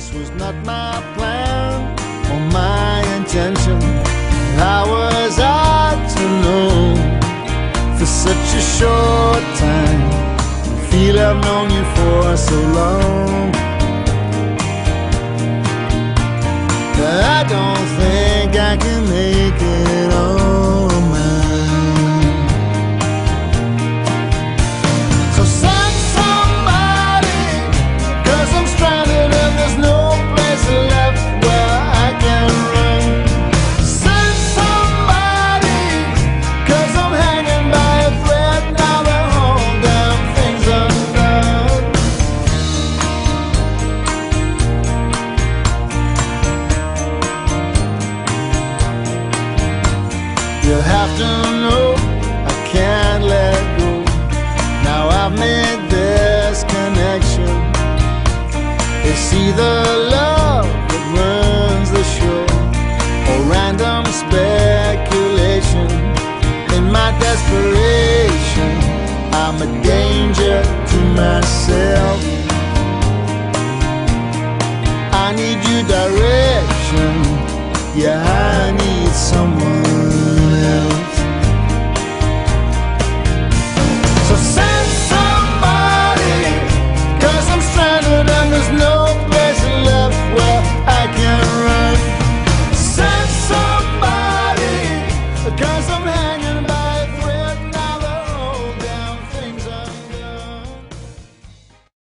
This was not my plan or my intention. How was I to know for such a short time? Feel I've known you for so long. I don't You have to know I can't let go. Now I've made this connection. It's either love that runs the show or random speculation. In my desperation, I'm a danger to myself. I need you. Yeah.